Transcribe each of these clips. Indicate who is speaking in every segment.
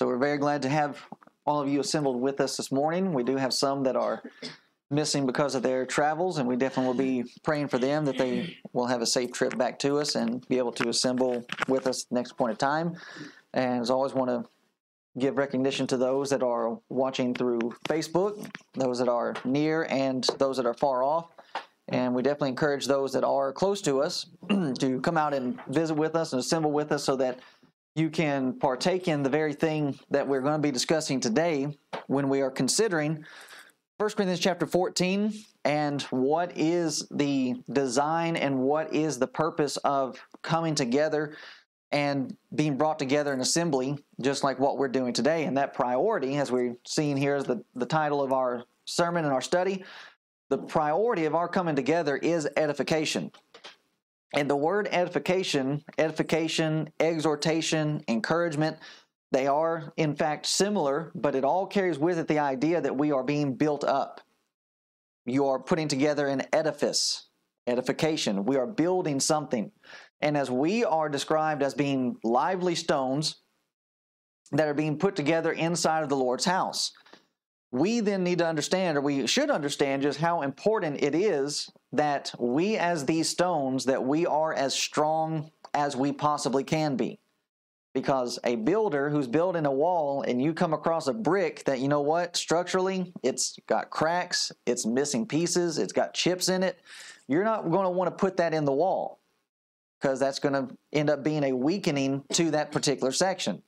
Speaker 1: So we're very glad to have all of you assembled with us this morning. We do have some that are missing because of their travels, and we definitely will be praying for them that they will have a safe trip back to us and be able to assemble with us next point of time. And as always, want to give recognition to those that are watching through Facebook, those that are near, and those that are far off. And we definitely encourage those that are close to us to come out and visit with us and assemble with us so that you can partake in the very thing that we're going to be discussing today when we are considering 1 Corinthians chapter 14 and what is the design and what is the purpose of coming together and being brought together in assembly, just like what we're doing today. And that priority, as we're seeing here, is the, the title of our sermon and our study. The priority of our coming together is edification. And the word edification, edification, exhortation, encouragement, they are in fact similar, but it all carries with it the idea that we are being built up. You are putting together an edifice, edification. We are building something. And as we are described as being lively stones that are being put together inside of the Lord's house, we then need to understand, or we should understand, just how important it is that we, as these stones, that we are as strong as we possibly can be. Because a builder who's building a wall and you come across a brick that, you know what, structurally, it's got cracks, it's missing pieces, it's got chips in it, you're not going to want to put that in the wall because that's going to end up being a weakening to that particular section.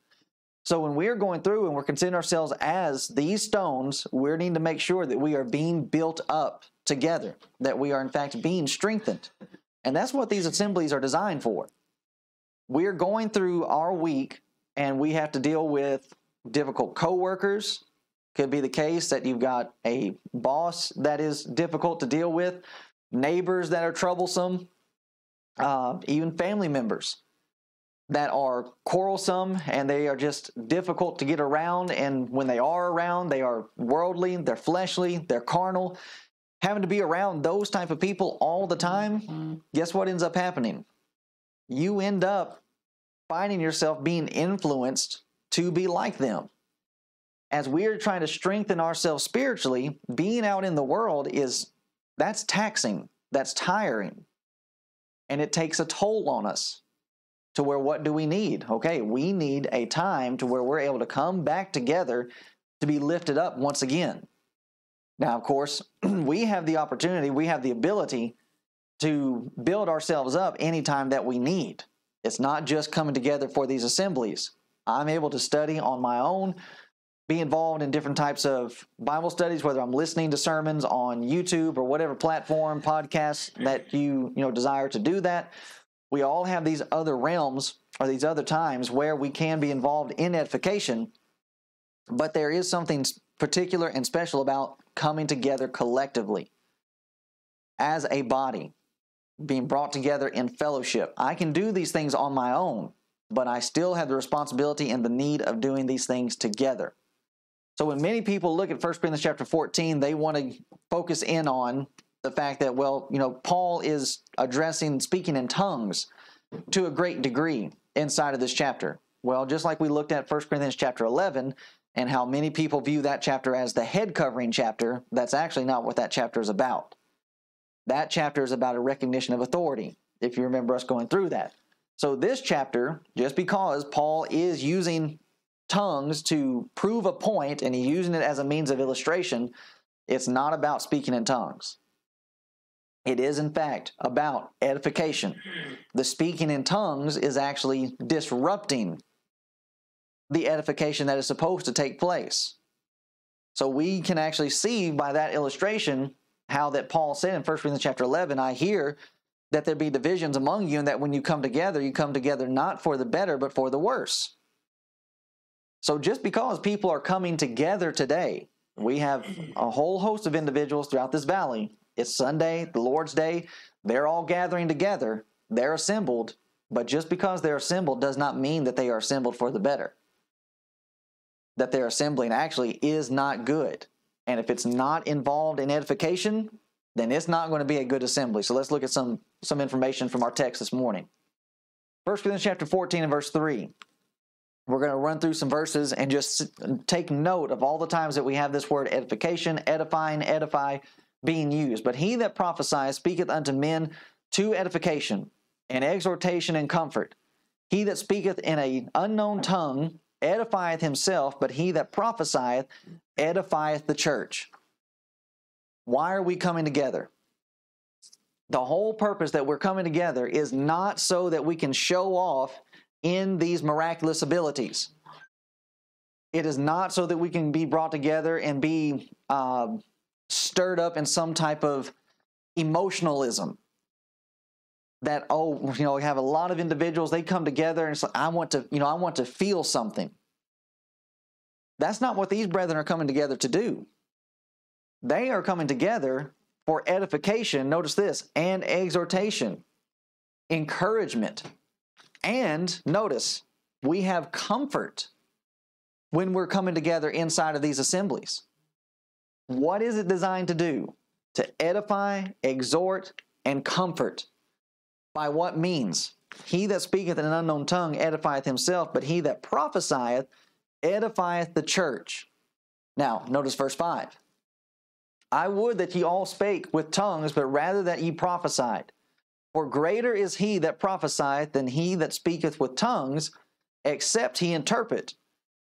Speaker 1: So when we're going through and we're considering ourselves as these stones, we need to make sure that we are being built up together, that we are in fact being strengthened. And that's what these assemblies are designed for. We're going through our week and we have to deal with difficult coworkers. Could be the case that you've got a boss that is difficult to deal with, neighbors that are troublesome, uh, even family members that are quarrelsome and they are just difficult to get around. And when they are around, they are worldly, they're fleshly, they're carnal. Having to be around those type of people all the time, mm-hmm. guess what ends up happening? You end up finding yourself being influenced to be like them. As we're trying to strengthen ourselves spiritually, being out in the world is that's taxing, that's tiring, and it takes a toll on us to where what do we need? Okay, we need a time to where we're able to come back together to be lifted up once again. Now, of course, we have the opportunity, we have the ability to build ourselves up anytime that we need. It's not just coming together for these assemblies. I'm able to study on my own, be involved in different types of Bible studies, whether I'm listening to sermons on YouTube or whatever platform, podcasts that you, you know, desire to do that we all have these other realms or these other times where we can be involved in edification, but there is something particular and special about coming together collectively as a body, being brought together in fellowship. I can do these things on my own, but I still have the responsibility and the need of doing these things together. So when many people look at 1 Corinthians chapter 14, they want to focus in on the fact that, well, you know, Paul is addressing speaking in tongues to a great degree inside of this chapter. Well, just like we looked at 1 Corinthians chapter 11 and how many people view that chapter as the head covering chapter, that's actually not what that chapter is about. That chapter is about a recognition of authority, if you remember us going through that. So, this chapter, just because Paul is using tongues to prove a point and he's using it as a means of illustration, it's not about speaking in tongues. It is, in fact, about edification. The speaking in tongues is actually disrupting the edification that is supposed to take place. So we can actually see by that illustration how that Paul said in 1 Corinthians chapter 11, I hear that there be divisions among you, and that when you come together, you come together not for the better, but for the worse. So just because people are coming together today, we have a whole host of individuals throughout this valley it's Sunday, the Lord's Day. They're all gathering together. They're assembled. But just because they're assembled does not mean that they are assembled for the better. That they're assembling actually is not good. And if it's not involved in edification, then it's not going to be a good assembly. So let's look at some, some information from our text this morning. 1 Corinthians chapter 14 and verse 3. we're going to run through some verses and just take note of all the times that we have this word edification, edifying, edify being used. But he that prophesies speaketh unto men to edification and exhortation and comfort. He that speaketh in an unknown tongue edifieth himself, but he that prophesieth edifieth the church. Why are we coming together? The whole purpose that we're coming together is not so that we can show off in these miraculous abilities. It is not so that we can be brought together and be uh, stirred up in some type of emotionalism. That oh, you know, we have a lot of individuals. They come together and it's like, I want to, you know, I want to feel something. That's not what these brethren are coming together to do. They are coming together for edification. Notice this and exhortation, encouragement, and notice, we have comfort when we're coming together inside of these assemblies. What is it designed to do? To edify, exhort, and comfort. By what means? He that speaketh in an unknown tongue edifieth himself, but he that prophesieth edifieth the church. Now, notice verse 5. I would that ye all spake with tongues, but rather that ye prophesied. For greater is he that prophesieth than he that speaketh with tongues, except he interpret,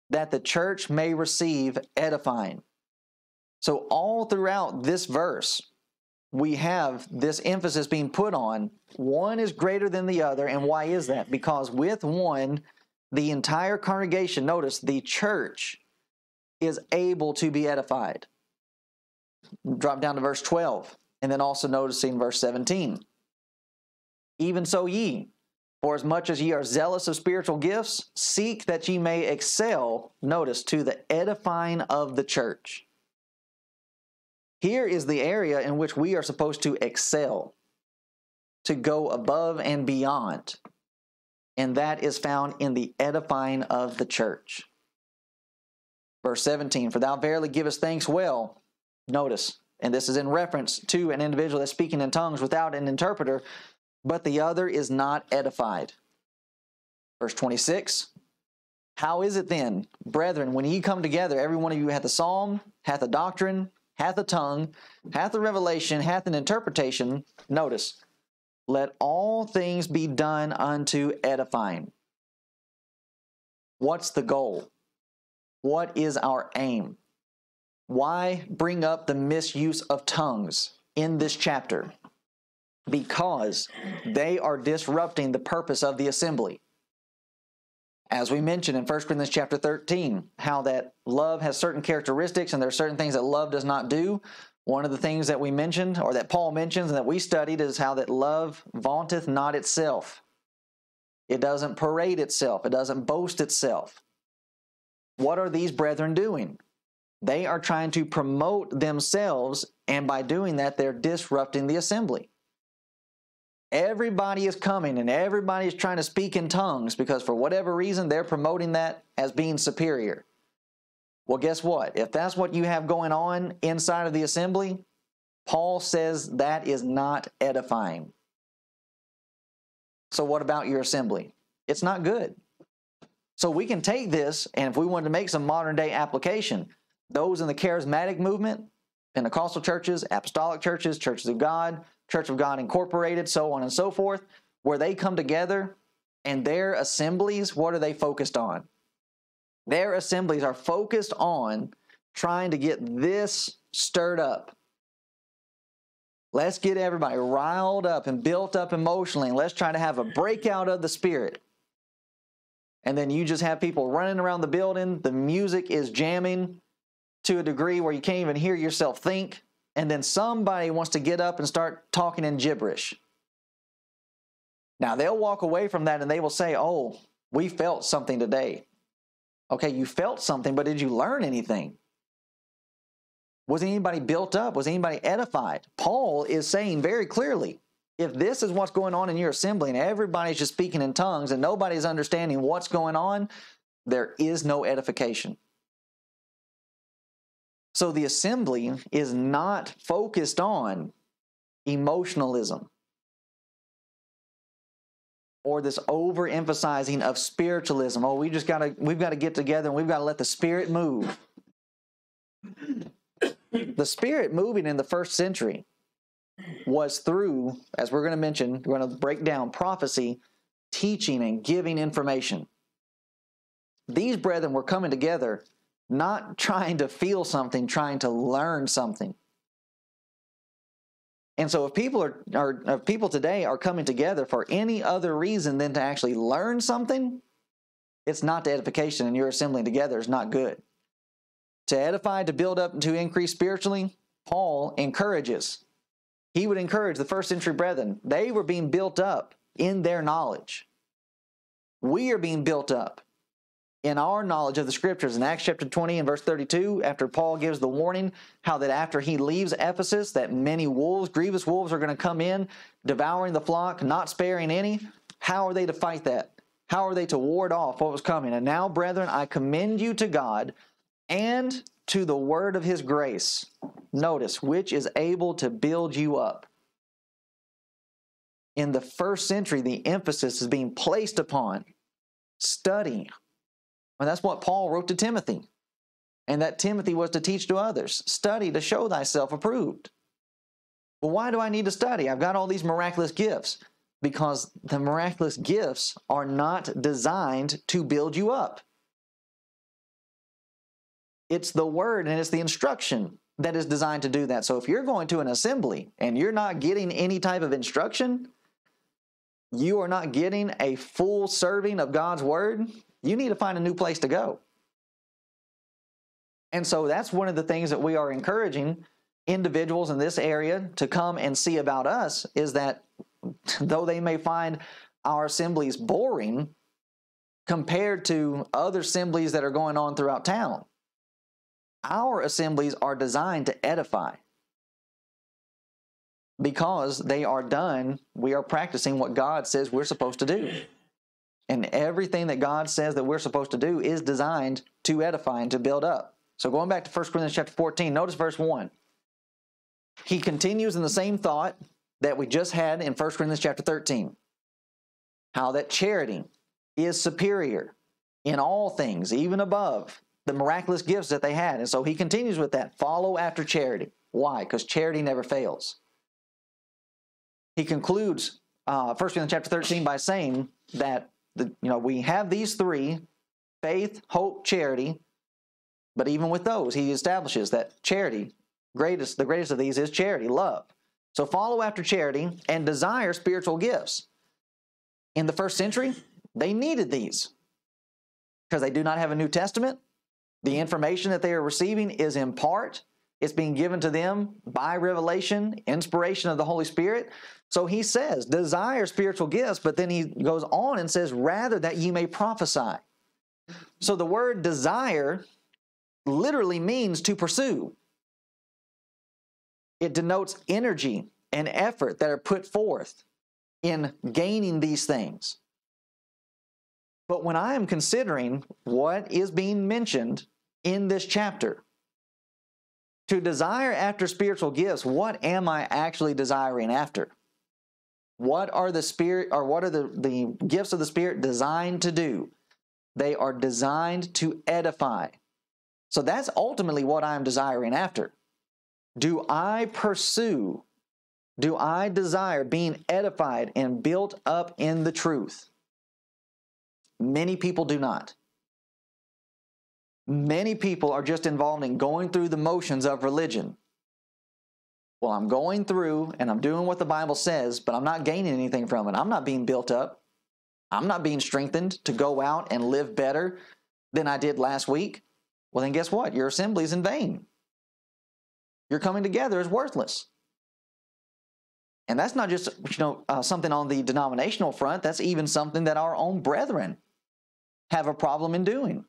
Speaker 1: that the church may receive edifying. So, all throughout this verse, we have this emphasis being put on one is greater than the other. And why is that? Because with one, the entire congregation, notice the church, is able to be edified. Drop down to verse 12, and then also noticing verse 17. Even so, ye, for as much as ye are zealous of spiritual gifts, seek that ye may excel, notice, to the edifying of the church. Here is the area in which we are supposed to excel, to go above and beyond. And that is found in the edifying of the church. Verse 17 For thou verily givest thanks well. Notice, and this is in reference to an individual that's speaking in tongues without an interpreter, but the other is not edified. Verse 26 How is it then, brethren, when ye come together, every one of you hath a psalm, hath a doctrine, hath a tongue, hath a revelation, hath an interpretation? Notice, let all things be done unto edifying. What's the goal? What is our aim? Why bring up the misuse of tongues in this chapter? because they are disrupting the purpose of the assembly. As we mentioned in 1 Corinthians chapter 13, how that love has certain characteristics and there are certain things that love does not do. One of the things that we mentioned, or that Paul mentions and that we studied, is how that love vaunteth not itself. It doesn't parade itself, it doesn't boast itself. What are these brethren doing? They are trying to promote themselves, and by doing that, they're disrupting the assembly. Everybody is coming and everybody is trying to speak in tongues because for whatever reason they're promoting that as being superior. Well, guess what? If that's what you have going on inside of the assembly, Paul says that is not edifying. So, what about your assembly? It's not good. So, we can take this, and if we wanted to make some modern day application, those in the charismatic movement, Pentecostal churches, apostolic churches, churches of God, Church of God Incorporated, so on and so forth, where they come together and their assemblies, what are they focused on? Their assemblies are focused on trying to get this stirred up. Let's get everybody riled up and built up emotionally, and let's try to have a breakout of the Spirit. And then you just have people running around the building, the music is jamming to a degree where you can't even hear yourself think and then somebody wants to get up and start talking in gibberish. Now they'll walk away from that and they will say, Oh, we felt something today. Okay, you felt something, but did you learn anything? Was anybody built up? Was anybody edified? Paul is saying very clearly if this is what's going on in your assembly and everybody's just speaking in tongues and nobody's understanding what's going on, there is no edification. So the assembly is not focused on emotionalism. or this overemphasizing of spiritualism. Oh, we just got to we've got to get together and we've got to let the spirit move. the spirit moving in the first century was through, as we're going to mention, we're going to break down prophecy, teaching, and giving information. These brethren were coming together not trying to feel something, trying to learn something. And so if people are, are if people today are coming together for any other reason than to actually learn something, it's not the edification and you're assembling together is not good. To edify, to build up, and to increase spiritually, Paul encourages. He would encourage the first century brethren. They were being built up in their knowledge. We are being built up in our knowledge of the scriptures. In Acts chapter 20 and verse 32 after Paul gives the warning how that after he leaves Ephesus that many wolves grievous wolves are going to come in devouring the flock not sparing any. How are they to fight that? How are they to ward off what was coming? And now brethren I commend you to God and to the word of his grace. Notice which is able to build you up. In the first century the emphasis is being placed upon study and that's what Paul wrote to Timothy. And that Timothy was to teach to others. Study to show thyself approved. Well, why do I need to study? I've got all these miraculous gifts. Because the miraculous gifts are not designed to build you up. It's the word and it's the instruction that is designed to do that. So if you're going to an assembly and you're not getting any type of instruction, you are not getting a full serving of God's word, you need to find a new place to go. And so that's one of the things that we are encouraging individuals in this area to come and see about us is that though they may find our assemblies boring compared to other assemblies that are going on throughout town, our assemblies are designed to edify because they are done, we are practicing what God says we're supposed to do. And everything that God says that we're supposed to do is designed to edify and to build up. So going back to 1 Corinthians chapter 14, notice verse 1. He continues in the same thought that we just had in 1 Corinthians chapter 13. How that charity is superior in all things, even above the miraculous gifts that they had. And so he continues with that. Follow after charity. Why? Because charity never fails. He concludes uh, 1 Corinthians chapter 13 by saying that the, you know, we have these three faith, hope, charity. But even with those, he establishes that charity, greatest, the greatest of these is charity, love. So follow after charity and desire spiritual gifts. In the first century, they needed these because they do not have a New Testament. The information that they are receiving is in part, it's being given to them by revelation, inspiration of the Holy Spirit. So he says, desire spiritual gifts, but then he goes on and says, rather that ye may prophesy. So the word desire literally means to pursue. It denotes energy and effort that are put forth in gaining these things. But when I am considering what is being mentioned in this chapter, to desire after spiritual gifts, what am I actually desiring after? What are the spirit or what are the, the gifts of the spirit designed to do? They are designed to edify. So that's ultimately what I'm desiring after. Do I pursue, do I desire being edified and built up in the truth? Many people do not. Many people are just involved in going through the motions of religion. Well, I'm going through and I'm doing what the Bible says, but I'm not gaining anything from it. I'm not being built up. I'm not being strengthened to go out and live better than I did last week. Well, then guess what? Your assembly is in vain. Your coming together is worthless. And that's not just you know uh, something on the denominational front. That's even something that our own brethren have a problem in doing.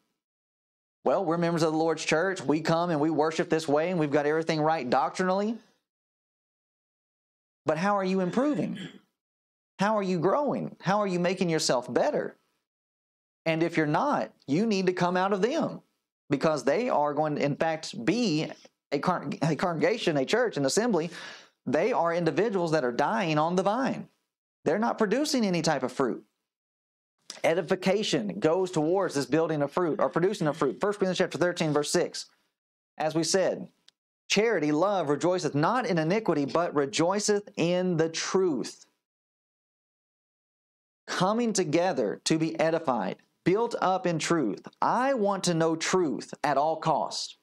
Speaker 1: Well, we're members of the Lord's church. We come and we worship this way, and we've got everything right doctrinally. But how are you improving? How are you growing? How are you making yourself better? And if you're not, you need to come out of them because they are going to, in fact, be a, con- a congregation, a church, an assembly. They are individuals that are dying on the vine. They're not producing any type of fruit. Edification goes towards this building of fruit or producing of fruit. 1 Corinthians chapter 13, verse 6. As we said, charity, love, rejoiceth not in iniquity, but rejoiceth in the truth. Coming together to be edified, built up in truth. I want to know truth at all cost,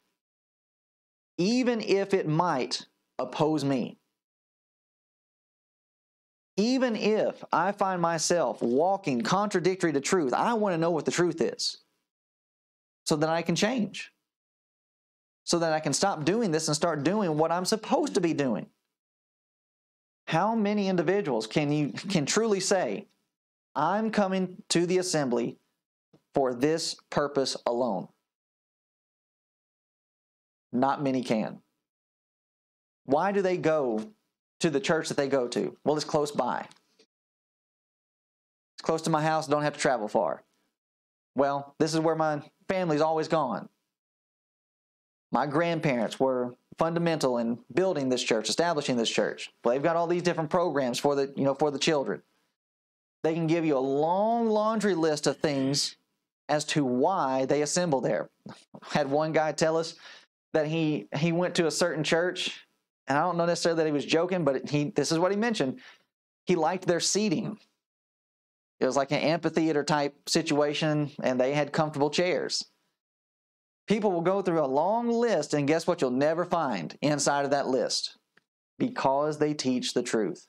Speaker 1: even if it might oppose me. Even if I find myself walking contradictory to truth, I want to know what the truth is so that I can change. So that I can stop doing this and start doing what I'm supposed to be doing. How many individuals can you can truly say, I'm coming to the assembly for this purpose alone? Not many can. Why do they go to the church that they go to? Well, it's close by. It's close to my house, don't have to travel far. Well, this is where my family's always gone. My grandparents were fundamental in building this church, establishing this church. Well, they've got all these different programs for the, you know, for the children. They can give you a long laundry list of things as to why they assemble there. had one guy tell us that he he went to a certain church and I don't know necessarily that he was joking, but he this is what he mentioned. He liked their seating. It was like an amphitheater type situation, and they had comfortable chairs. People will go through a long list, and guess what you'll never find inside of that list? Because they teach the truth.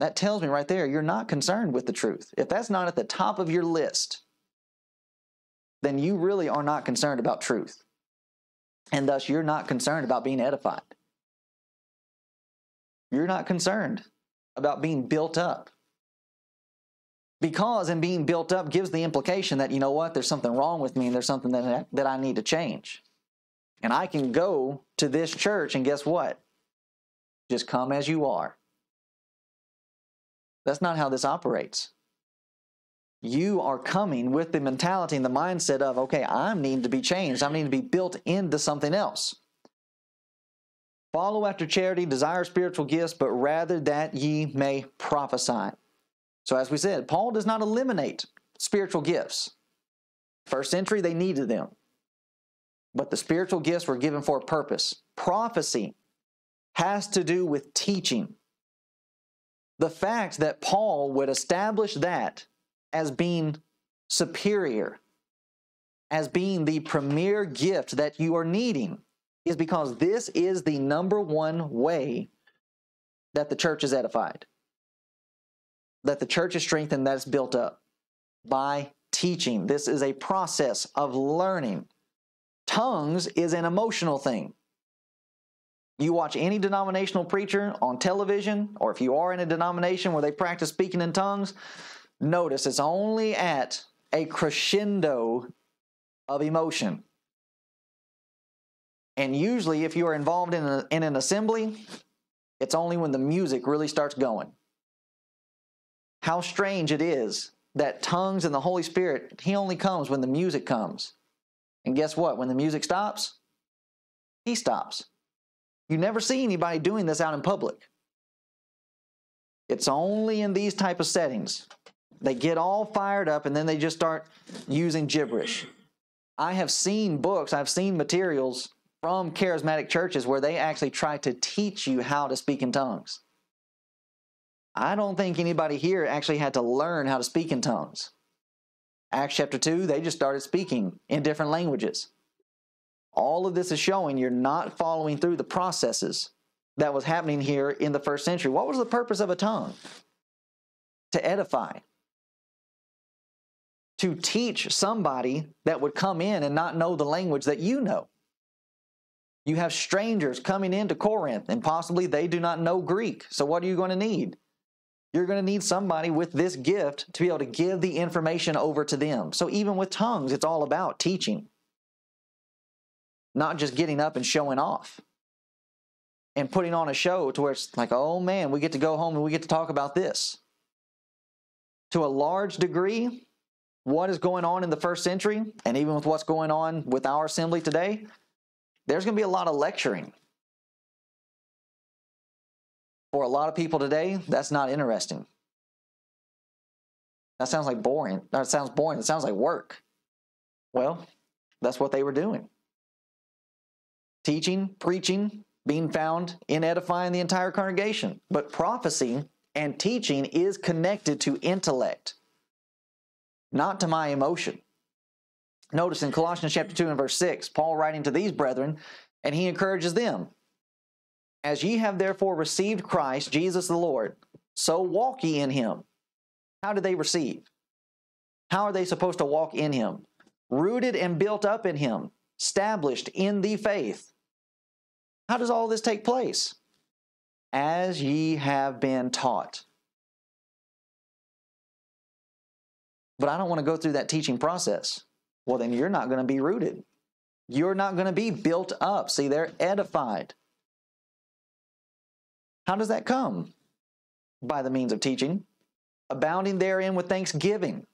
Speaker 1: That tells me right there, you're not concerned with the truth. If that's not at the top of your list, then you really are not concerned about truth and thus you're not concerned about being edified. You're not concerned about being built up. Because in being built up gives the implication that, you know what, there's something wrong with me and there's something that, that I need to change. And I can go to this church and guess what? Just come as you are. That's not how this operates you are coming with the mentality and the mindset of, okay, I'm needing to be changed. I need to be built into something else. Follow after charity, desire spiritual gifts, but rather that ye may prophesy. So, as we said, Paul does not eliminate spiritual gifts. First century, they needed them. But the spiritual gifts were given for a purpose. Prophecy has to do with teaching. The fact that Paul would establish that as being superior, as being the premier gift that you are needing, is because this is the number one way that the church is edified, that the church is strengthened, that is built up by teaching. This is a process of learning. Tongues is an emotional thing. You watch any denominational preacher on television, or if you are in a denomination where they practice speaking in tongues, notice it's only at a crescendo of emotion. And usually, if you are involved in, a, in an assembly, it's only when the music really starts going. How strange it is that tongues and the Holy Spirit, He only comes when the music comes. And guess what? When the music stops, He stops. You never see anybody doing this out in public. It's only in these type of settings they get all fired up and then they just start using gibberish. I have seen books, I've seen materials from charismatic churches where they actually try to teach you how to speak in tongues. I don't think anybody here actually had to learn how to speak in tongues. Acts chapter 2, they just started speaking in different languages. All of this is showing you're not following through the processes that was happening here in the first century. What was the purpose of a tongue? To edify, to teach somebody that would come in and not know the language that you know. You have strangers coming into Corinth and possibly they do not know Greek. So, what are you going to need? You're going to need somebody with this gift to be able to give the information over to them. So, even with tongues, it's all about teaching, not just getting up and showing off and putting on a show to where it's like, oh man, we get to go home and we get to talk about this. To a large degree, what is going on in the first century, and even with what's going on with our assembly today, there's going to be a lot of lecturing. For a lot of people today, that's not interesting. That sounds like boring. That sounds boring. It sounds like work. Well, that's what they were doing. Teaching, preaching, being found in edifying the entire congregation. But prophecy and teaching is connected to intellect, not to my emotion. Notice in Colossians chapter 2 and verse 6, Paul writing to these brethren, and he encourages them As ye have therefore received Christ, Jesus the Lord, so walk ye in him. How do they receive? How are they supposed to walk in him? Rooted and built up in him, established in the faith. How does all this take place? As ye have been taught. But I don't want to go through that teaching process. Well, then you're not going to be rooted. You're not going to be built up. See, they're edified. How does that come? By the means of teaching, abounding therein with thanksgiving,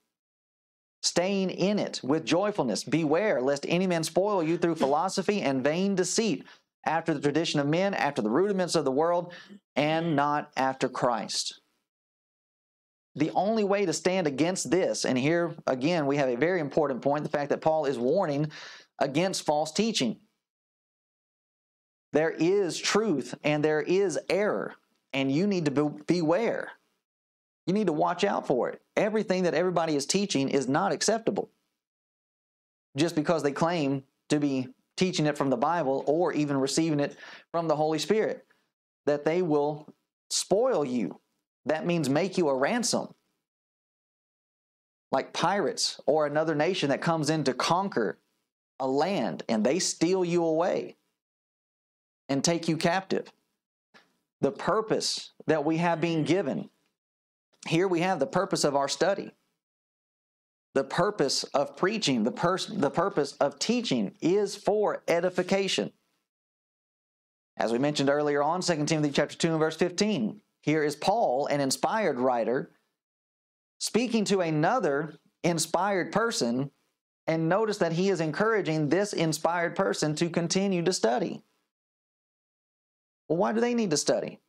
Speaker 1: staying in it with joyfulness. Beware lest any man spoil you through philosophy and vain deceit, after the tradition of men, after the rudiments of the world, and not after Christ. The only way to stand against this, and here again we have a very important point the fact that Paul is warning against false teaching. There is truth and there is error, and you need to be, beware. You need to watch out for it. Everything that everybody is teaching is not acceptable just because they claim to be teaching it from the Bible or even receiving it from the Holy Spirit. That they will spoil you. That means make you a ransom. Like pirates or another nation that comes in to conquer a land and they steal you away and take you captive. The purpose that we have been given. Here we have the purpose of our study. The purpose of preaching, the, pers- the purpose of teaching is for edification. As we mentioned earlier on, 2 Timothy chapter 2 and verse 15. Here is Paul, an inspired writer, speaking to another inspired person, and notice that he is encouraging this inspired person to continue to study. Well, why do they need to study?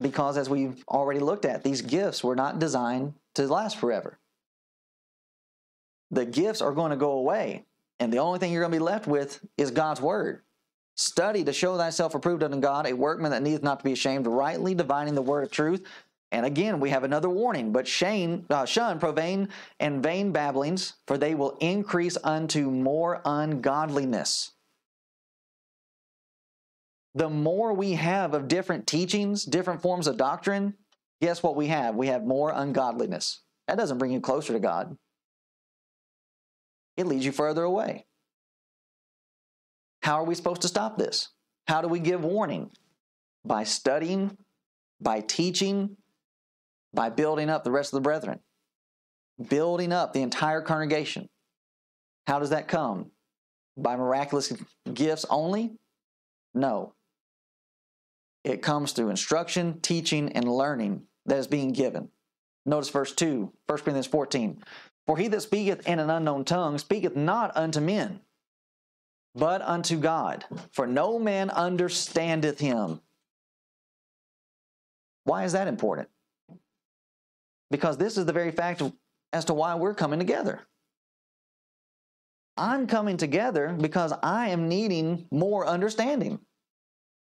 Speaker 1: Because, as we've already looked at, these gifts were not designed to last forever. The gifts are going to go away, and the only thing you're going to be left with is God's Word. Study to show thyself approved unto God, a workman that needeth not to be ashamed, rightly dividing the word of truth. And again, we have another warning, but shame, uh, shun profane and vain babblings, for they will increase unto more ungodliness. The more we have of different teachings, different forms of doctrine, guess what we have? We have more ungodliness. That doesn't bring you closer to God, it leads you further away. How are we supposed to stop this? How do we give warning? By studying, by teaching, by building up the rest of the brethren, building up the entire congregation. How does that come? By miraculous gifts only? No. It comes through instruction, teaching, and learning that is being given. Notice verse 2, 1 Corinthians 14. For he that speaketh in an unknown tongue speaketh not unto men, but unto God. For no man understandeth him. Why is that important? Because this is the very fact as to why we're coming together. I'm coming together because I am needing more understanding.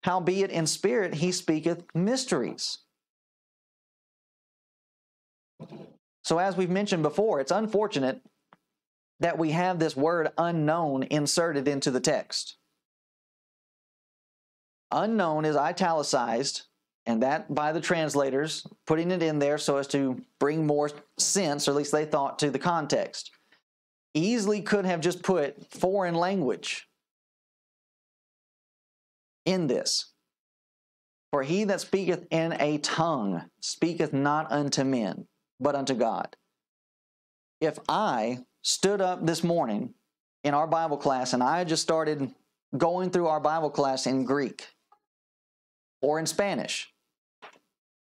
Speaker 1: Howbeit in spirit he speaketh mysteries. So, as we've mentioned before, it's unfortunate that we have this word unknown inserted into the text. Unknown is italicized, and that by the translators, putting it in there so as to bring more sense, or at least they thought, to the context. Easily could have just put foreign language in this. For he that speaketh in a tongue speaketh not unto men, but unto God. If I stood up this morning in our Bible class and I just started going through our Bible class in Greek or in Spanish,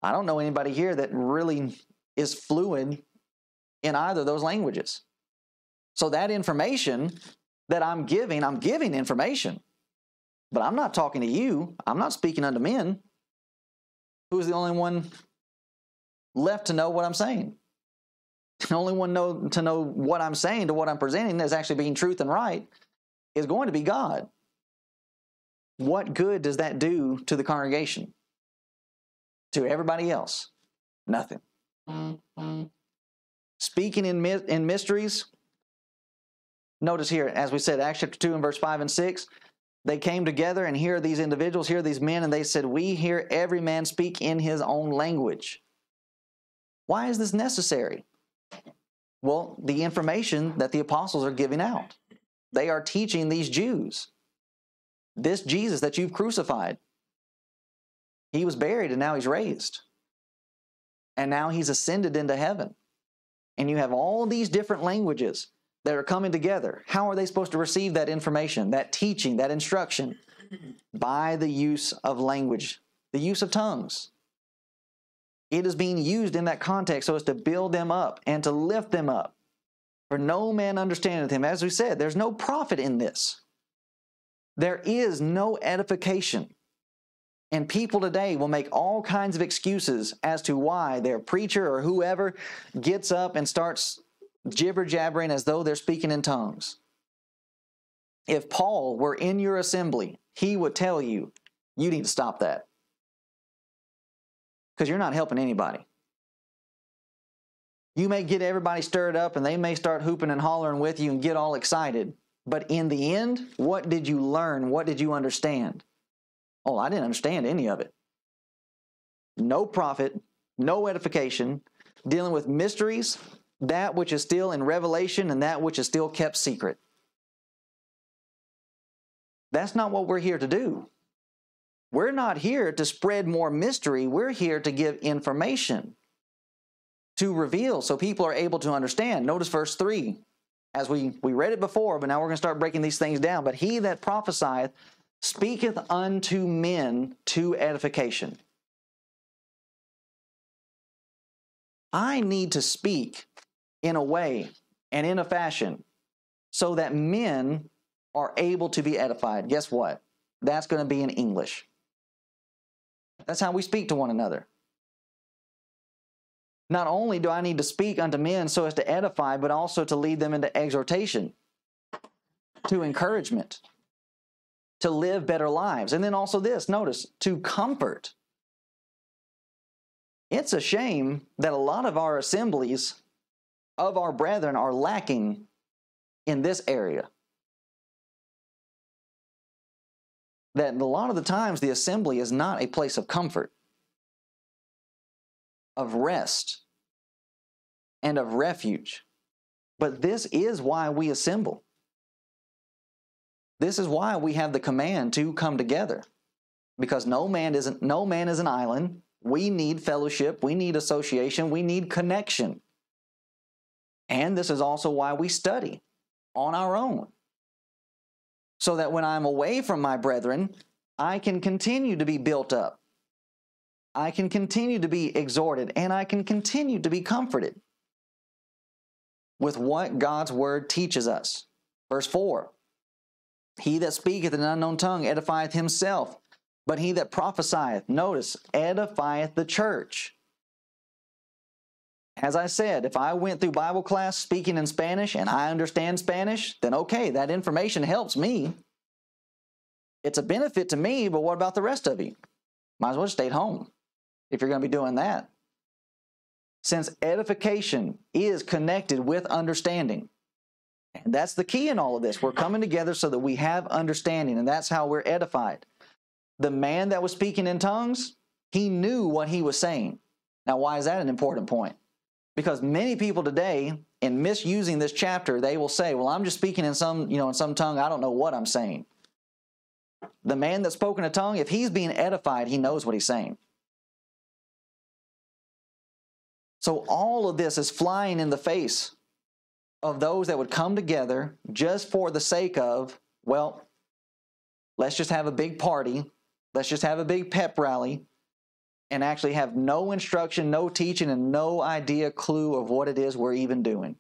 Speaker 1: I don't know anybody here that really is fluent in either of those languages. So that information that I'm giving, I'm giving information. But I'm not talking to you. I'm not speaking unto men. Who's the only one left to know what I'm saying? The only one know, to know what I'm saying to what I'm presenting is actually being truth and right is going to be God. What good does that do to the congregation? To everybody else? Nothing. Speaking in, in mysteries, notice here, as we said, Acts chapter 2 and verse 5 and 6, they came together and here are these individuals, here are these men, and they said, We hear every man speak in his own language. Why is this necessary? Well, the information that the apostles are giving out. They are teaching these Jews this Jesus that you've crucified. He was buried and now he's raised. And now he's ascended into heaven. And you have all these different languages that are coming together. How are they supposed to receive that information, that teaching, that instruction? By the use of language, the use of tongues. It is being used in that context so as to build them up and to lift them up. For no man understandeth him. As we said, there's no profit in this. There is no edification. And people today will make all kinds of excuses as to why their preacher or whoever gets up and starts jibber jabbering as though they're speaking in tongues. If Paul were in your assembly, he would tell you, you need to stop that. Because you're not helping anybody. You may get everybody stirred up and they may start hooping and hollering with you and get all excited. But in the end, what did you learn? What did you understand? Oh, I didn't understand any of it. No profit, no edification, dealing with mysteries, that which is still in revelation and that which is still kept secret. That's not what we're here to do. We're not here to spread more mystery. We're here to give information, to reveal so people are able to understand. Notice verse 3. As we, we read it before, but now we're going to start breaking these things down. But he that prophesieth speaketh unto men to edification. I need to speak in a way and in a fashion so that men are able to be edified. Guess what? That's going to be in English. That's how we speak to one another. Not only do I need to speak unto men so as to edify, but also to lead them into exhortation, to encouragement, to live better lives. And then also this notice, to comfort. It's a shame that a lot of our assemblies of our brethren are lacking in this area. That a lot of the times the assembly is not a place of comfort, of rest, and of refuge. But this is why we assemble. This is why we have the command to come together. Because no man isn't no man is an island. We need fellowship, we need association, we need connection. And this is also why we study on our own. So that when I'm away from my brethren, I can continue to be built up. I can continue to be exhorted and I can continue to be comforted with what God's word teaches us. Verse 4 He that speaketh in an unknown tongue edifieth himself, but he that prophesieth, notice, edifieth the church. As I said, if I went through Bible class speaking in Spanish and I understand Spanish, then okay, that information helps me. It's a benefit to me, but what about the rest of you? Might as well just stay at home if you're going to be doing that. Since edification is connected with understanding. And that's the key in all of this. We're coming together so that we have understanding, and that's how we're edified. The man that was speaking in tongues, he knew what he was saying. Now, why is that an important point? Because many people today, in misusing this chapter, they will say, Well, I'm just speaking in some, you know, in some tongue, I don't know what I'm saying. The man that spoke in a tongue, if he's being edified, he knows what he's saying. So all of this is flying in the face of those that would come together just for the sake of, well, let's just have a big party, let's just have a big pep rally, and actually have no instruction, no teaching, and no idea, clue of what it is we're even doing.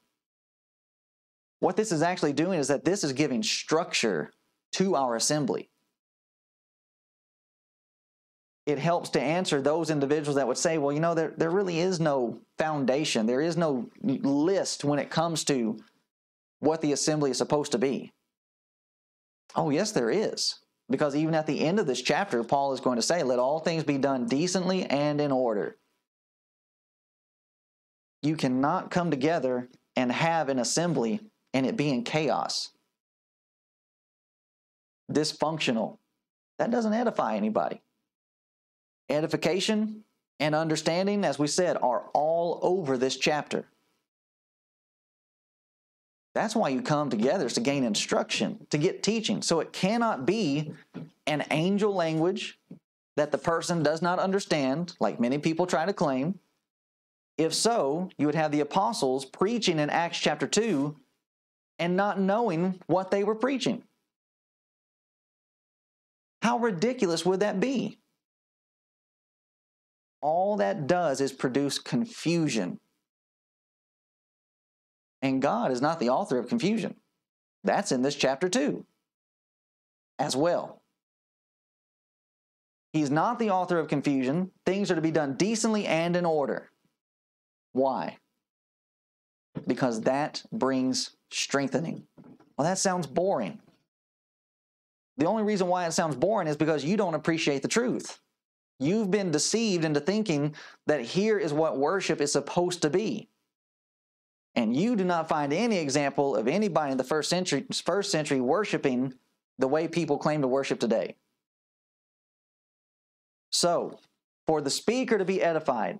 Speaker 1: What this is actually doing is that this is giving structure to our assembly. it helps to answer those individuals that would say, well, you know, there, there really is no foundation, there is no list when it comes to what the assembly is supposed to be. Oh, yes, there is. Because even at the end of this chapter, Paul is going to say, let all things be done decently and in order. You cannot come together and have an assembly and it be in chaos, dysfunctional. That doesn't edify anybody. Edification and understanding, as we said, are all over this chapter. That's why you come together is to gain instruction, to get teaching. So it cannot be an angel language that the person does not understand, like many people try to claim. If so, you would have the apostles preaching in Acts chapter 2 and not knowing what they were preaching. How ridiculous would that be? all that does is produce confusion. And God is not the author of confusion. That's in this chapter too, as well. He's not the author of confusion. Things are to be done decently and in order. Why? Because that brings strengthening. Well, that sounds boring. The only reason why it sounds boring is because you don't appreciate the truth. You've been deceived into thinking that here is what worship is supposed to be. And you do not find any example of anybody in the first century, first century worshiping the way people claim to worship today. So, for the speaker to be edified,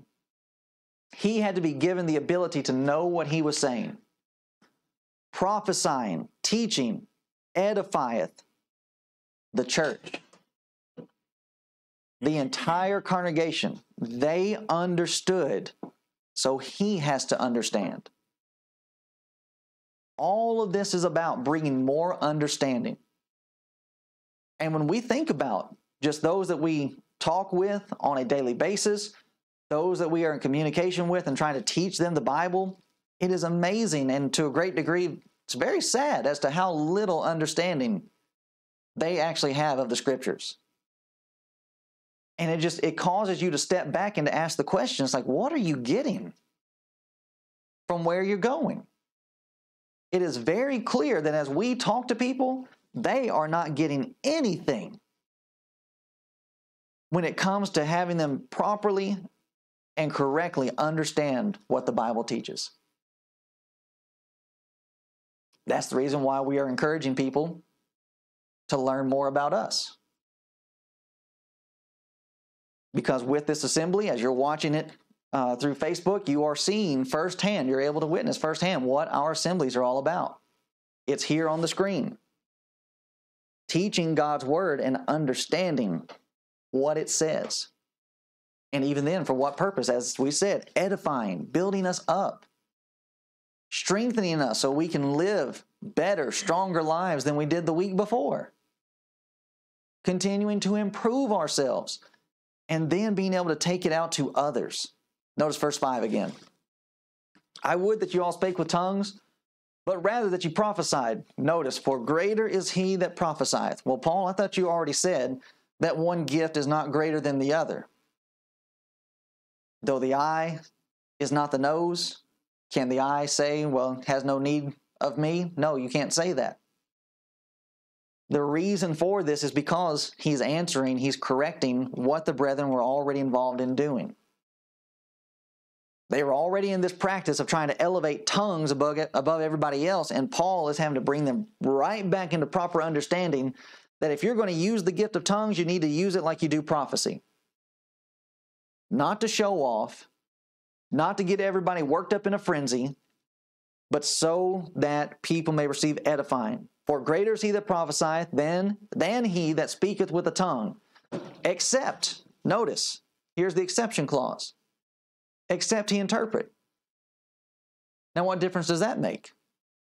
Speaker 1: he had to be given the ability to know what he was saying. Prophesying, teaching, edifieth the church the entire congregation, they understood, so he has to understand. All of this is about bringing more understanding. And when we think about just those that we talk with on a daily basis, those that we are in communication with and trying to teach them the Bible, it is amazing and to a great degree, it's very sad as to how little understanding they actually have of the scriptures and it just it causes you to step back and to ask the questions like what are you getting from where you're going it is very clear that as we talk to people they are not getting anything when it comes to having them properly and correctly understand what the bible teaches. That's the reason why we are encouraging people to learn more about us. Because with this assembly, as you're watching it uh, through Facebook, you are seeing firsthand, you're able to witness firsthand what our assemblies are all about. It's here on the screen. Teaching God's word and understanding what it says. And even then, for what purpose? As we said, edifying, building us up, strengthening us so we can live better, stronger lives than we did the week before, continuing to improve ourselves and then being able to take it out to others. Notice verse 5 again. I would that you all spake with tongues, but rather that you prophesied. Notice, for greater is he that prophesieth. Well, Paul, I thought you already said that one gift is not greater than the other. Though the eye is not the nose, can the eye say, well, has no need of me? No, you can't say that. The reason for this is because he's answering, he's correcting what the brethren were already involved in doing. They were already in this practice of trying to elevate tongues above, above everybody else, and Paul is having to bring them right back into proper understanding that if you're going to use the gift of tongues, you need to use it like you do prophecy. Not to show off, not to get everybody worked up in a frenzy, but so that people may receive edifying. For greater is he that prophesieth than, than he that speaketh with a tongue. Except, notice, here's the exception clause. Except he interpret. Now, what difference does that make?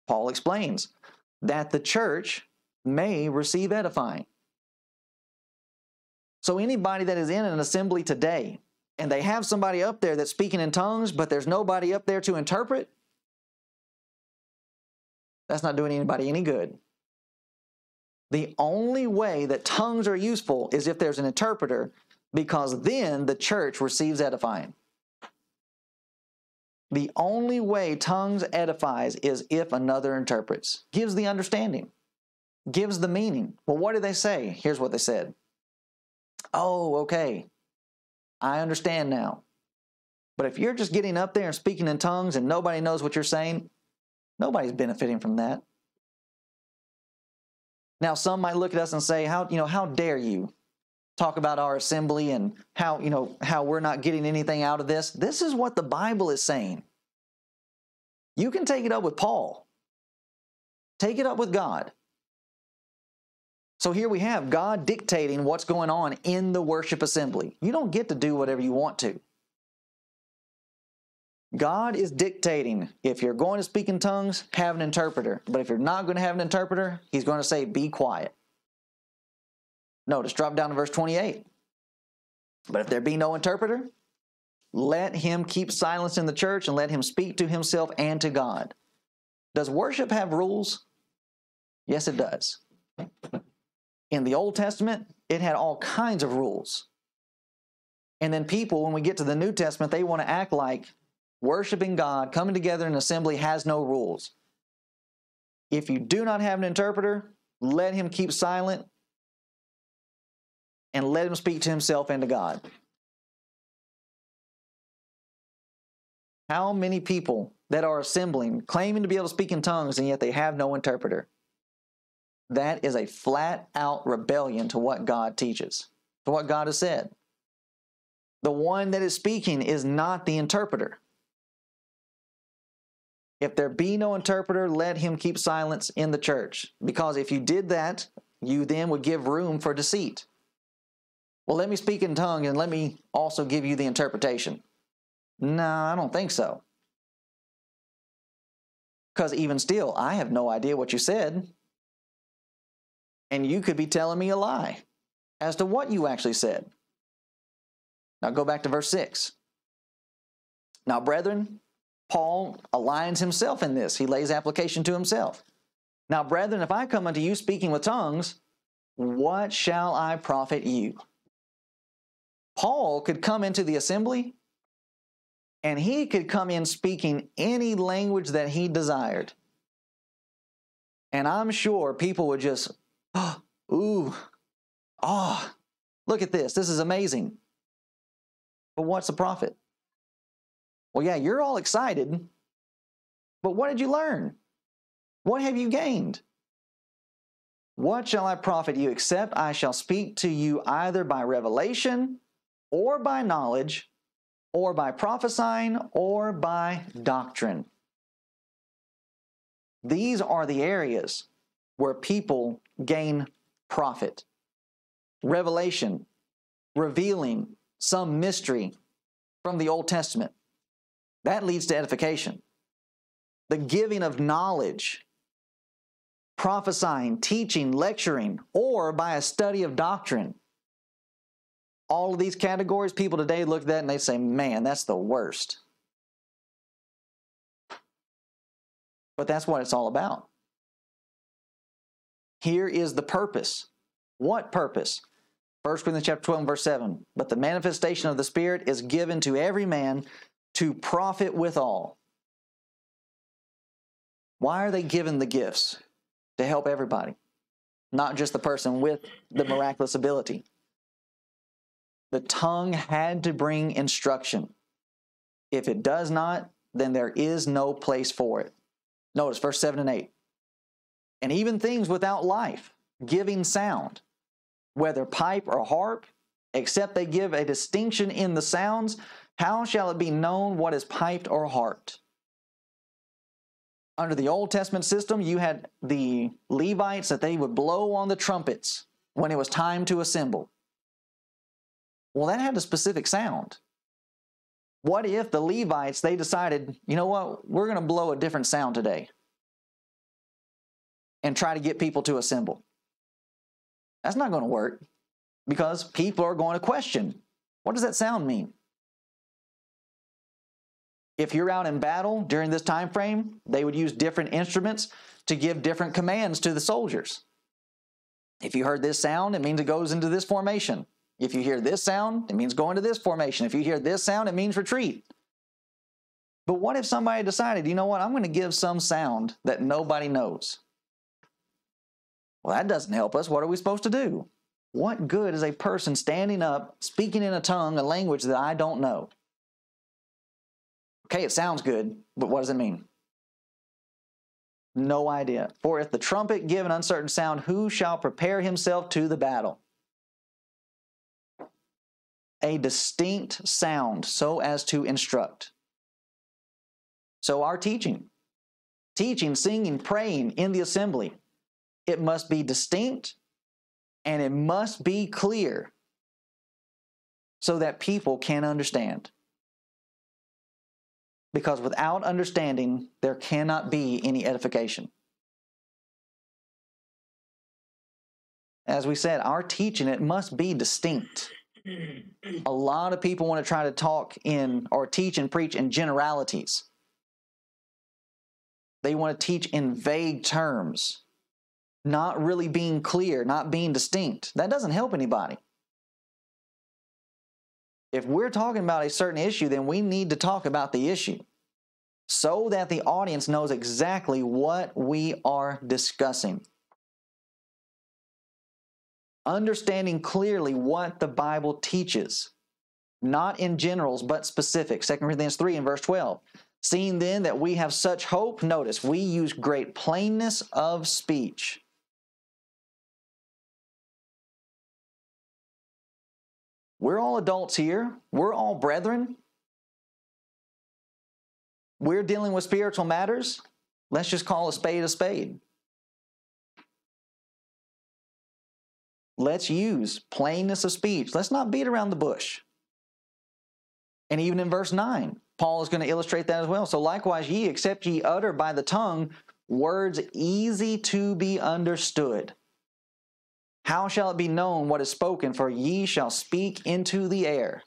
Speaker 1: Paul explains that the church may receive edifying. So, anybody that is in an assembly today and they have somebody up there that's speaking in tongues, but there's nobody up there to interpret, that's not doing anybody any good. The only way that tongues are useful is if there's an interpreter because then the church receives edifying. The only way tongues edifies is if another interprets, gives the understanding, gives the meaning. Well, what did they say? Here's what they said. Oh, okay. I understand now. But if you're just getting up there and speaking in tongues and nobody knows what you're saying, nobody's benefiting from that. Now, some might look at us and say, "How you know? How dare you talk about our assembly and how you know how we're not getting anything out of this?" This is what the Bible is saying. You can take it up with Paul. Take it up with God. So here we have God dictating what's going on in the worship assembly. You don't get to do whatever you want to. God is dictating if you're going to speak in tongues, have an interpreter. But if you're not going to have an interpreter, he's going to say, be quiet. Notice, drop down to verse 28. But if there be no interpreter, let him keep silence in the church and let him speak to himself and to God. Does worship have rules? Yes, it does. In the Old Testament, it had all kinds of rules. And then people, when we get to the New Testament, they want to act like worshiping God, coming together in assembly has no rules. If you do not have an interpreter, let him keep silent and let him speak to himself and to God. How many people that are assembling claiming to be able to speak in tongues and yet they have no interpreter? That is a flat out rebellion to what God teaches, to what God has said. The one that is speaking is not the interpreter. If there be no interpreter, let him keep silence in the church. Because if you did that, you then would give room for deceit. Well, let me speak in tongue and let me also give you the interpretation. No, I don't think so. Because even still, I have no idea what you said. And you could be telling me a lie as to what you actually said. Now go back to verse 6. Now, brethren, Paul aligns himself in this. He lays application to himself. Now, brethren, if I come unto you speaking with tongues, what shall I profit you? Paul could come into the assembly and he could come in speaking any language that he desired. And I'm sure people would just, oh, ooh, oh, look at this. This is amazing. But what's the profit? Well, yeah, you're all excited, but what did you learn? What have you gained? What shall I profit you except I shall speak to you either by revelation or by knowledge or by prophesying or by doctrine? These are the areas where people gain profit. Revelation, revealing some mystery from the Old Testament. That leads to edification. The giving of knowledge, prophesying, teaching, lecturing, or by a study of doctrine. All of these categories, people today look at that and they say, man, that's the worst. But that's what it's all about. Here is the purpose. What purpose? 1 Corinthians chapter 12 verse 7. But the manifestation of the Spirit is given to every man to profit withal. Why are they given the gifts? To help everybody, not just the person with the miraculous ability. The tongue had to bring instruction. If it does not, then there is no place for it. Notice verse 7 and 8. And even things without life, giving sound, whether pipe or harp, except they give a distinction in the sounds, how shall it be known what is piped or harped? Under the Old Testament system, you had the Levites that they would blow on the trumpets when it was time to assemble. Well, that had a specific sound. What if the Levites they decided, you know what, we're going to blow a different sound today and try to get people to assemble? That's not going to work because people are going to question, what does that sound mean? If you're out in battle during this time frame, they would use different instruments to give different commands to the soldiers. If you heard this sound, it means it goes into this formation. If you hear this sound, it means go into this formation. If you hear this sound, it means retreat. But what if somebody decided, you know what, I'm going to give some sound that nobody knows? Well, that doesn't help us. What are we supposed to do? What good is a person standing up, speaking in a tongue, a language that I don't know? Okay, it sounds good, but what does it mean? No idea. For if the trumpet give an uncertain sound, who shall prepare himself to the battle? A distinct sound so as to instruct. So, our teaching, teaching, singing, praying in the assembly, it must be distinct and it must be clear so that people can understand. Because without understanding, there cannot be any edification. As we said, our teaching, it must be distinct. A lot of people want to try to talk in or teach and preach in generalities. They want to teach in vague terms, not really being clear, not being distinct. That doesn't help anybody. If we're talking about a certain issue, then we need to talk about the issue so that the audience knows exactly what we are discussing. Understanding clearly what the Bible teaches, not in generals, but specific. 2 Corinthians 3 and verse 12. Seeing then that we have such hope, notice we use great plainness of speech. We're all adults here. We're all brethren. We're dealing with spiritual matters. Let's just call a spade a spade. Let's use plainness of speech. Let's not beat around the bush. And even in verse 9, Paul is going to illustrate that as well. So likewise, ye, except ye utter by the tongue words easy to be understood. How shall it be known what is spoken? For ye shall speak into the air.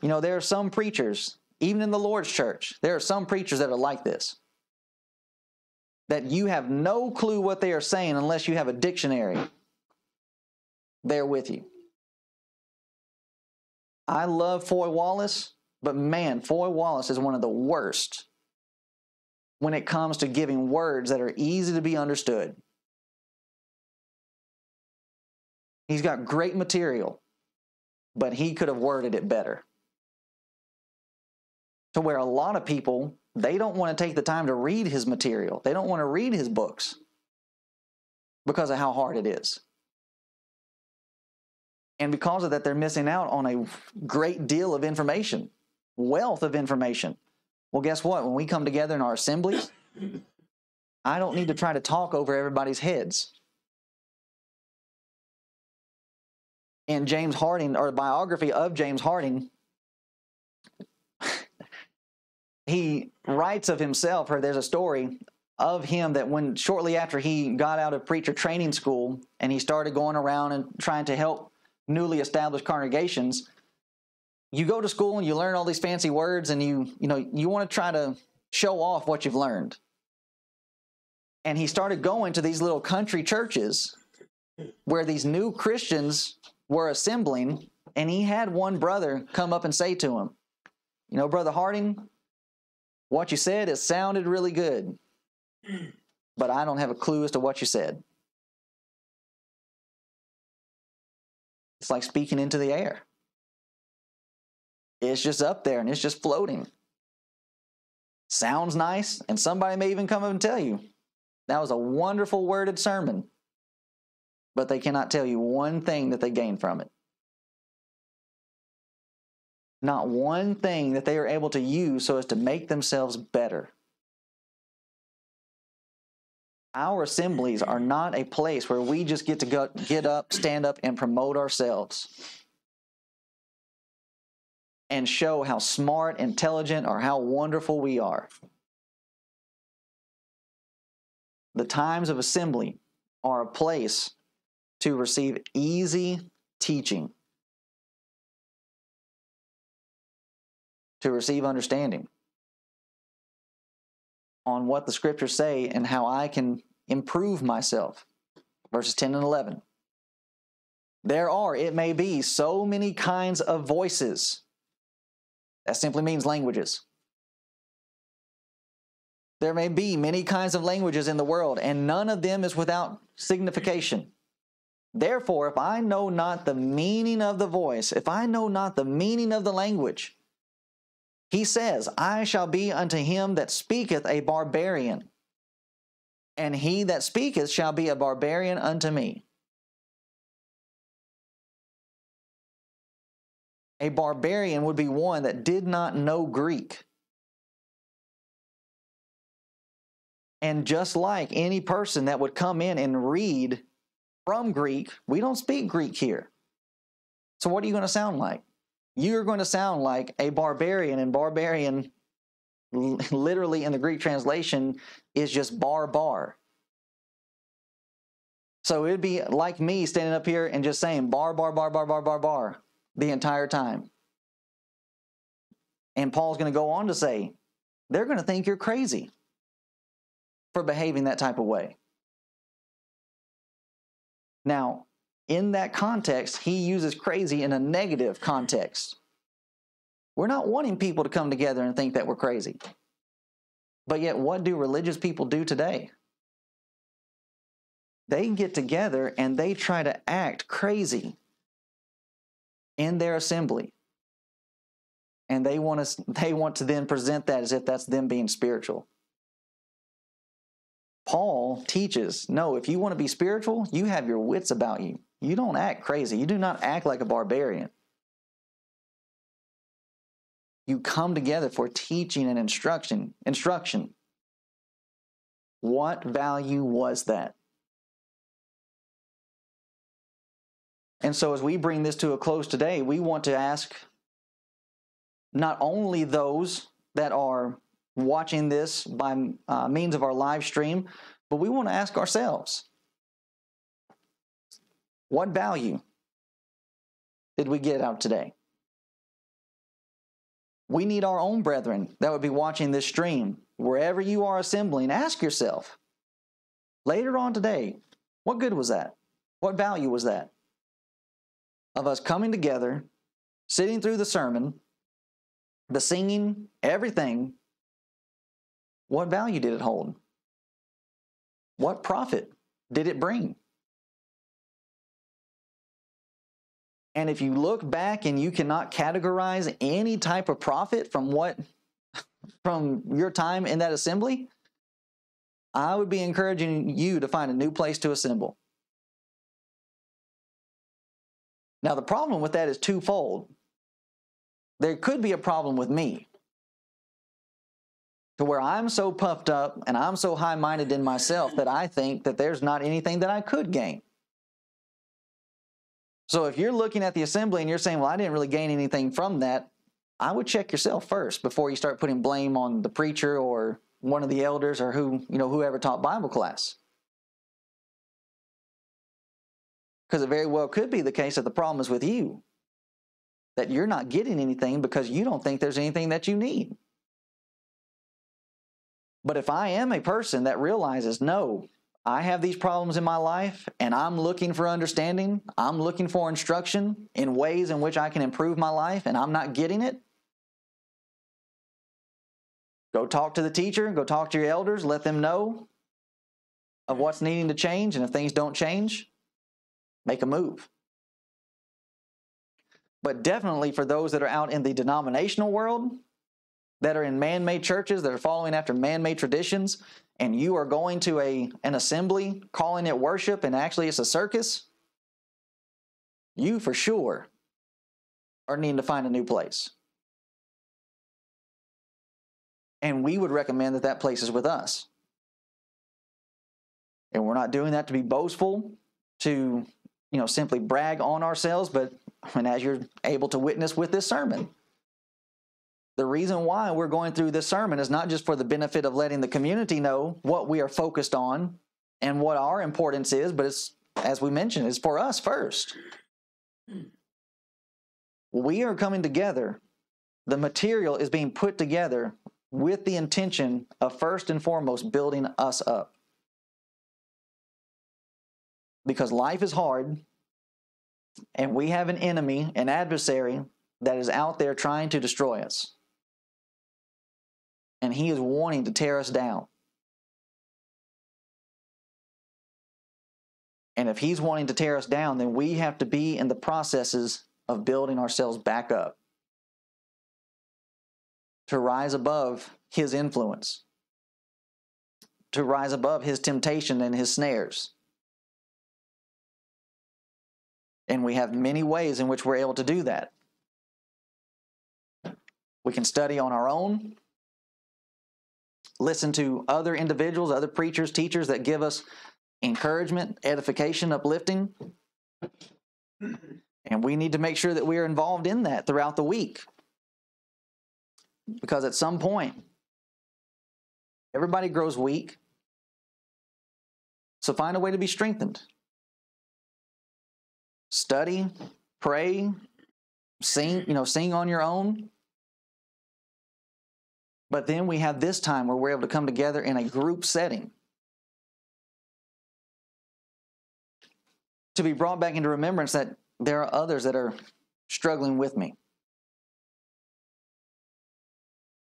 Speaker 1: You know, there are some preachers, even in the Lord's church, there are some preachers that are like this. That you have no clue what they are saying unless you have a dictionary there with you. I love Foy Wallace, but man, Foy Wallace is one of the worst when it comes to giving words that are easy to be understood. He's got great material, but he could have worded it better. To where a lot of people, they don't want to take the time to read his material. They don't want to read his books because of how hard it is. And because of that, they're missing out on a great deal of information, wealth of information. Well, guess what? When we come together in our assemblies, I don't need to try to talk over everybody's heads. In James Harding, or the biography of James Harding, he writes of himself, or there's a story of him that when shortly after he got out of preacher training school and he started going around and trying to help newly established congregations, you go to school and you learn all these fancy words and you, you know, you want to try to show off what you've learned. And he started going to these little country churches where these new Christians were assembling, and he had one brother come up and say to him, You know, Brother Harding, what you said, it sounded really good, but I don't have a clue as to what you said. It's like speaking into the air. It's just up there and it's just floating. Sounds nice, and somebody may even come up and tell you that was a wonderful worded sermon, but they cannot tell you one thing that they gained from it. Not one thing that they are able to use so as to make themselves better. Our assemblies are not a place where we just get to go, get up, stand up, and promote ourselves and show how smart, intelligent, or how wonderful we are. The times of assembly are a place to receive easy teaching, to receive understanding on what the scriptures say and how I can improve myself. Verses 10 and 11. There are, it may be, so many kinds of voices. That simply means languages. There may be many kinds of languages in the world, and none of them is without signification. Therefore, if I know not the meaning of the voice, if I know not the meaning of the language, he says, I shall be unto him that speaketh a barbarian, and he that speaketh shall be a barbarian unto me. A barbarian would be one that did not know Greek. And just like any person that would come in and read from Greek, we don't speak Greek here. So, what are you going to sound like? You're going to sound like a barbarian, and barbarian, literally in the Greek translation, is just bar bar. So it'd be like me standing up here and just saying bar, bar, bar, bar, bar, bar, bar the entire time. And Paul's going to go on to say, they're going to think you're crazy for behaving that type of way. Now, in that context, he uses crazy in a negative context. We're not wanting people to come together and think that we're crazy. But yet, what do religious people do today? They get together and they try to act crazy in their assembly. And they want to, they want to then present that as if that's them being spiritual. Paul teaches no, if you want to be spiritual, you have your wits about you. You don't act crazy. You do not act like a barbarian. You come together for teaching and instruction. Instruction. What value was that? And so, as we bring this to a close today, we want to ask not only those that are watching this by uh, means of our live stream, but we want to ask ourselves what value did we get out today? We need our own brethren that would be watching this stream. Wherever you are assembling, ask yourself later on today, what good was that? What value was that? Of us coming together, sitting through the sermon, the singing, everything, what value did it hold? What profit did it bring? And if you look back and you cannot categorize any type of profit from what from your time in that assembly, I would be encouraging you to find a new place to assemble. Now, the problem with that is twofold. There could be a problem with me to where I'm so puffed up and I'm so high minded in myself that I think that there's not anything that I could gain. So if you're looking at the assembly and you're saying, well, I didn't really gain anything from that, I would check yourself first before you start putting blame on the preacher or one of the elders or who, you know, whoever taught Bible class. Because it very well could be the case that the problem is with you. That you're not getting anything because you don't think there's anything that you need. But if I am a person that realizes, no, I have these problems in my life and I'm looking for understanding, I'm looking for instruction in ways in which I can improve my life and I'm not getting it, go talk to the teacher, go talk to your elders, let them know of what's needing to change. And if things don't change, make a move. But definitely for those that are out in the denominational world, that are in man made churches that are following after man made traditions, and you are going to a, an assembly calling it worship and actually it's a circus, you for sure are needing to find a new place. And we would recommend that that place is with us. And we're not doing that to be boastful, to you know simply brag on ourselves, but and as you're able to witness with this sermon, the reason why we're going through this sermon is not just for the benefit of letting the community know what we are focused on and what our importance is, but it's, as we mentioned, it's for us first. We are coming together. The material is being put together with the intention of first and foremost building us up. Because life is hard, And we have an enemy, an adversary that is out there trying to destroy us. And he is wanting to tear us down. And if he's wanting to tear us down, then we have to be in the processes of building ourselves back up to rise above his influence, to rise above his temptation and his snares. And we have many ways in which we're able to do that. We can study on our own, listen to other individuals, other preachers, teachers that give us encouragement, edification, uplifting. And we need to make sure that we are involved in that throughout the week. Because at some point, everybody grows weak. So find a way to be strengthened. Study, pray, sing, you know, sing on your own. But then we have this time where we're able to come together in a group setting to be brought back into remembrance that there are others that are struggling with me.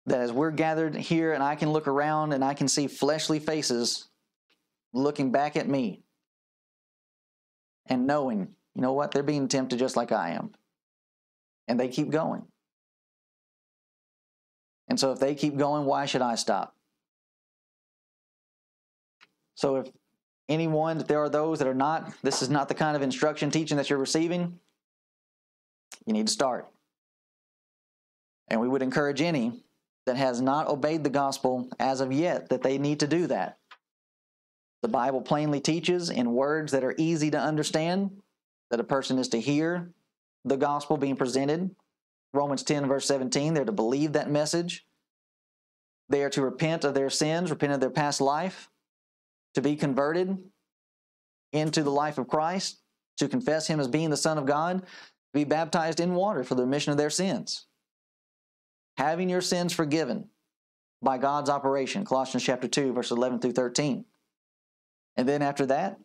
Speaker 1: That as we're gathered here and I can look around and I can see fleshly faces looking back at me and knowing, you know what, they're being tempted just like I am. And they keep going. And so if they keep going, why should I stop? So if anyone that there are those that are not, this is not the kind of instruction teaching that you're receiving, you need to start. And we would encourage any that has not obeyed the gospel as of yet that they need to do that. The Bible plainly teaches in words that are easy to understand that a person is to hear the gospel being presented. Romans 10, verse 17, they're to believe that message. They are to repent of their sins, repent of their past life, to be converted into the life of Christ, to confess Him as being the Son of God, to be baptized in water for the remission of their sins. Having your sins forgiven by God's operation, Colossians chapter 2, verse 11 through 13. And then after that,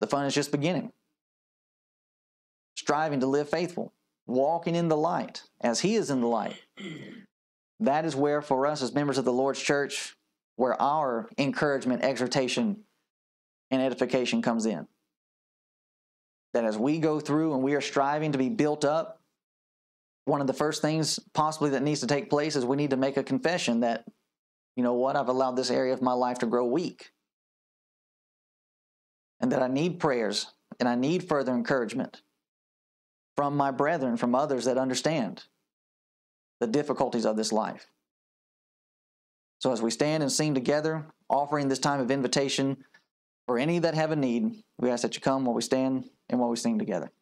Speaker 1: the fun is just beginning. Striving to live faithful, walking in the light as He is in the light. That is where, for us as members of the Lord's church, where our encouragement, exhortation, and edification comes in. That as we go through and we are striving to be built up, one of the first things possibly that needs to take place is we need to make a confession that, you know what, I've allowed this area of my life to grow weak. And that I need prayers and I need further encouragement from my brethren, from others that understand the difficulties of this life. So as we stand and sing together, offering this time of invitation for any that have a need, we ask that you come while we stand and while we sing together.